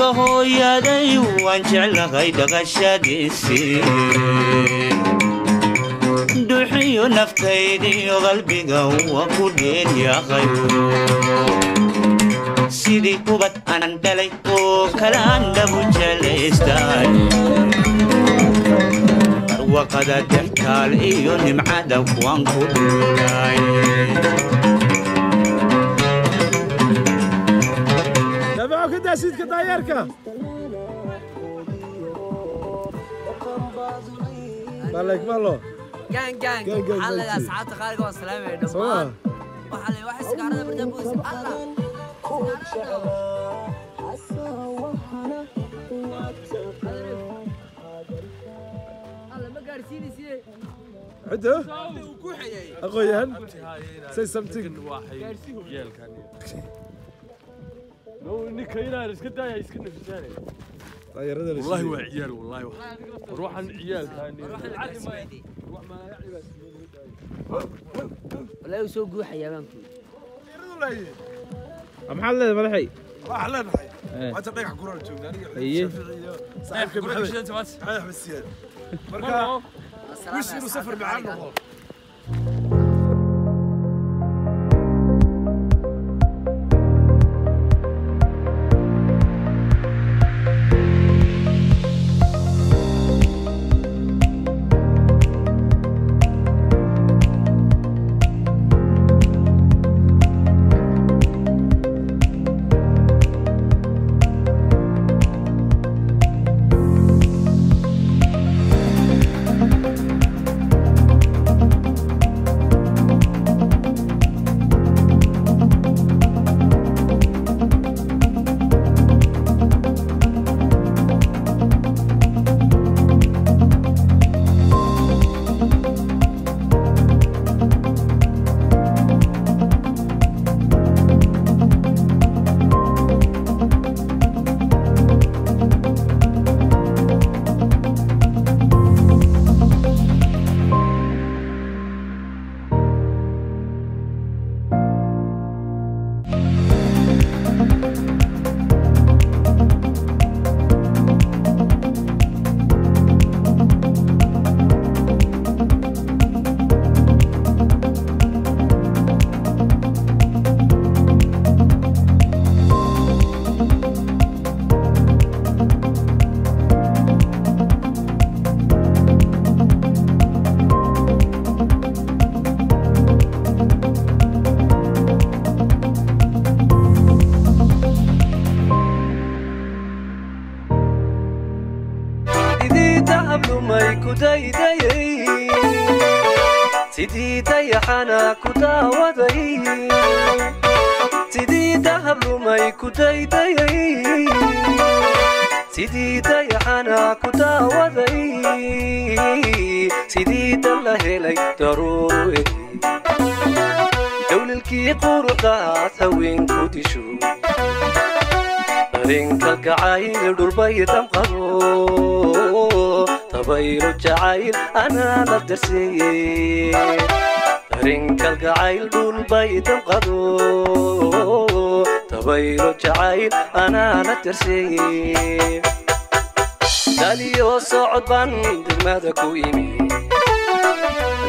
dhulka hooyaday waan jeclahay dhaqashadiisii duxiyo naftaydiyo qalbiga waa ku dheelyahay sidii ubad aanan dhalay oo kalaan dhabu jelaystay barwaqada dextaal iyo nimcada waan ku dhulay تابعوا كده سيد كدايركا مالك مالو جان جان جان جان حلقة جان. أصحابتي خارج والسلام يا دمان وحلي واحد سيجارة بردا بوس الله. طيارة والله هو عيال والله هو. روح عن عيال ثاني. ولا يسوق جوحة يا مامتو محل ملحي. أهلا نحي ما تبقى كورة جوجنا إيه. صاحبك محمد. احمد السياد مركا وش إنه سفر معانا والله. كداي داي تدي داي حنا كدا وداي تدي دهب لماي كداي داي تدي داي حنا كدا وداي تدي دلا هلاي ضروري دول الكي قرقا ثوين كوتشو رينك القعايل دول بيت مقرو dareenka gacayl dhulbay damqado tabaylo jacayl anaa la darseeye daliyo socod baan degmada ku imi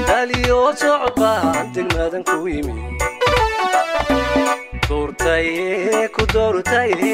daliyo socod baan degmadan ku imi doortaye ku doortaye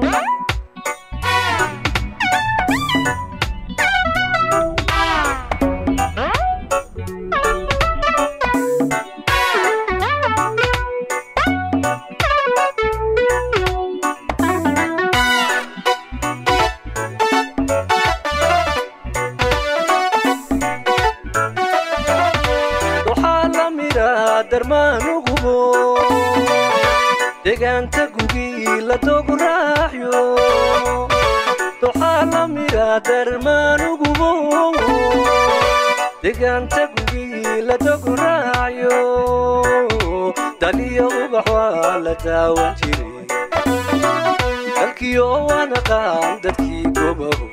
qabo degaanta gugii la doogu raaxyo docaalamiga darmaanugubo degaanta gugii la doogu raacyo daliyo ubax waa la daawan jire dalkiyo wanaqaan dadkii gobaho